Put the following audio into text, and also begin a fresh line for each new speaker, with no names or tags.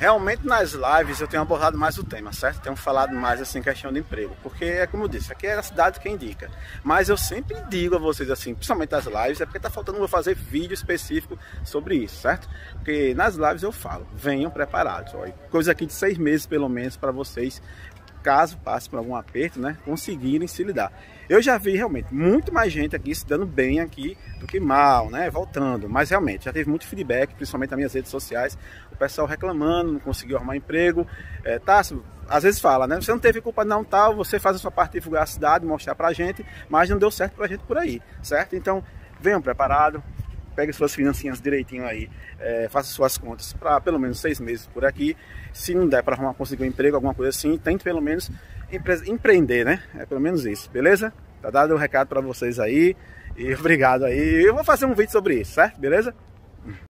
Realmente nas lives eu tenho abordado mais o tema, certo? Tenho falado mais assim questão de emprego, porque é como eu disse, aqui é a cidade que indica. Mas eu sempre digo a vocês assim, principalmente nas lives, é porque tá faltando eu fazer vídeo específico sobre isso, certo? Porque nas lives eu falo, venham preparados, olha, coisa aqui de seis meses pelo menos para vocês caso passe por algum aperto, né, conseguirem se lidar. Eu já vi realmente muito mais gente aqui se dando bem aqui do que mal, né, voltando. Mas realmente já teve muito feedback, principalmente nas minhas redes sociais, o pessoal reclamando, não conseguiu arrumar emprego. É, tá, às vezes fala, né, você não teve culpa não tal, você faz a sua parte de divulgar a cidade, mostrar pra gente, mas não deu certo pra gente por aí, certo? Então, venham preparado, pegue suas financinhas direitinho aí, é, faça suas contas para pelo menos seis meses por aqui. Se não der para arrumar, conseguir um emprego, alguma coisa assim, tente pelo menos empre empreender, né? É pelo menos isso, beleza? Tá dado o um recado para vocês aí e obrigado aí. Eu vou fazer um vídeo sobre isso, certo? Beleza?